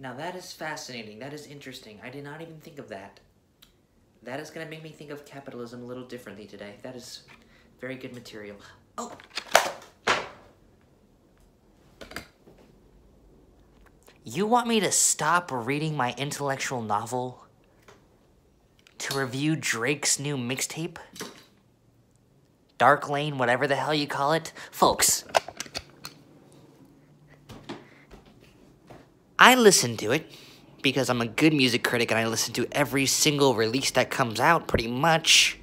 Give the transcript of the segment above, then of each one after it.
Now that is fascinating. That is interesting. I did not even think of that. That is going to make me think of capitalism a little differently today. That is very good material. Oh! You want me to stop reading my intellectual novel to review Drake's new mixtape? Dark Lane, whatever the hell you call it? Folks, I listen to it because I'm a good music critic and I listen to every single release that comes out pretty much.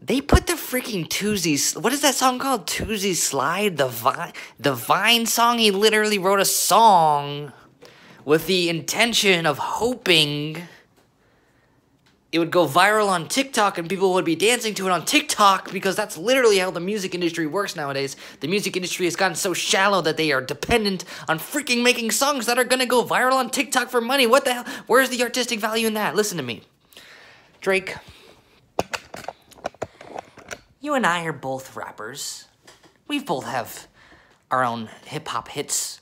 They put the freaking Toosie, what is that song called? Toosie Slide? The Vine, the Vine song? He literally wrote a song with the intention of hoping it would go viral on TikTok and people would be dancing to it on TikTok because that's literally how the music industry works nowadays. The music industry has gotten so shallow that they are dependent on freaking making songs that are gonna go viral on TikTok for money. What the hell? Where's the artistic value in that? Listen to me. Drake, you and I are both rappers. We both have our own hip hop hits.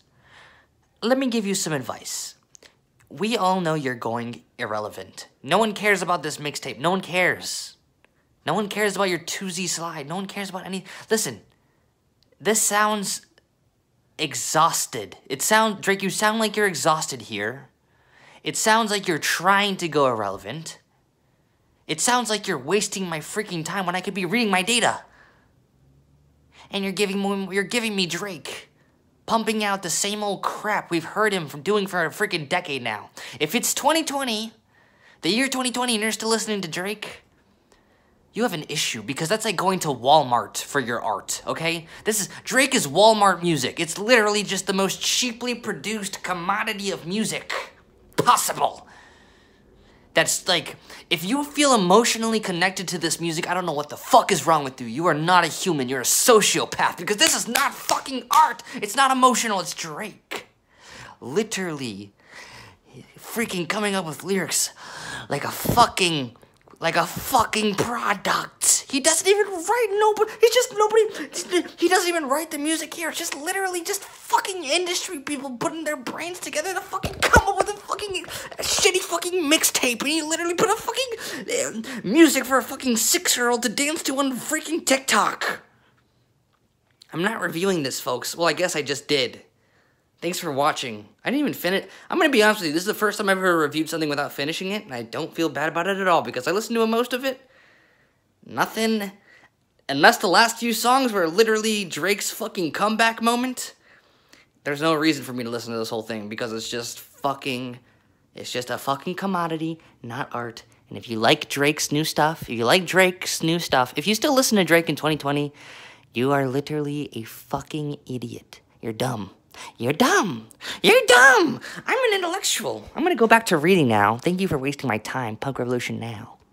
Let me give you some advice. We all know you're going irrelevant. No one cares about this mixtape. No one cares. No one cares about your Toosie slide. No one cares about any. Listen, this sounds exhausted. It sounds, Drake, you sound like you're exhausted here. It sounds like you're trying to go irrelevant. It sounds like you're wasting my freaking time when I could be reading my data. And you're giving me, you're giving me Drake pumping out the same old crap we've heard him from doing for a freaking decade now. If it's 2020, the year 2020, and you're still listening to Drake, you have an issue because that's like going to Walmart for your art, okay? This is Drake is Walmart music. It's literally just the most cheaply produced commodity of music possible that's like, if you feel emotionally connected to this music, I don't know what the fuck is wrong with you. You are not a human, you're a sociopath because this is not fucking art. It's not emotional, it's Drake. Literally, freaking coming up with lyrics like a fucking like a fucking product. He doesn't even write nobody. He's just nobody. He doesn't even write the music here. It's just literally just fucking industry people putting their brains together to fucking come up with a fucking shitty fucking mixtape. And he literally put a fucking uh, music for a fucking six year old to dance to on freaking TikTok. I'm not reviewing this, folks. Well, I guess I just did. Thanks for watching. I didn't even finish. I'm going to be honest with you. This is the first time I've ever reviewed something without finishing it, and I don't feel bad about it at all because I listened to most of it. Nothing. Unless the last few songs were literally Drake's fucking comeback moment, there's no reason for me to listen to this whole thing because it's just fucking. It's just a fucking commodity, not art. And if you like Drake's new stuff, if you like Drake's new stuff, if you still listen to Drake in 2020, you are literally a fucking idiot. You're dumb. You're dumb. You're dumb. I'm an intellectual. I'm gonna go back to reading now. Thank you for wasting my time. Punk Revolution now.